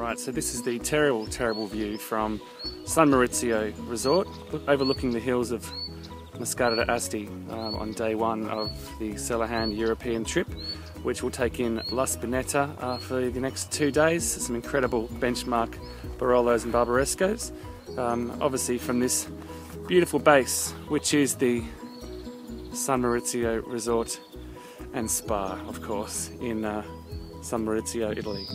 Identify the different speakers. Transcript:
Speaker 1: Alright, so this is the terrible, terrible view from San Maurizio Resort, overlooking the hills of Moscato d'Asti um, on day one of the CellarHand European trip, which will take in La Spinetta uh, for the next two days. Some incredible benchmark Barolos and Barbarescos. Um, obviously from this beautiful base, which is the San Maurizio Resort and Spa, of course, in uh, San Maurizio, Italy.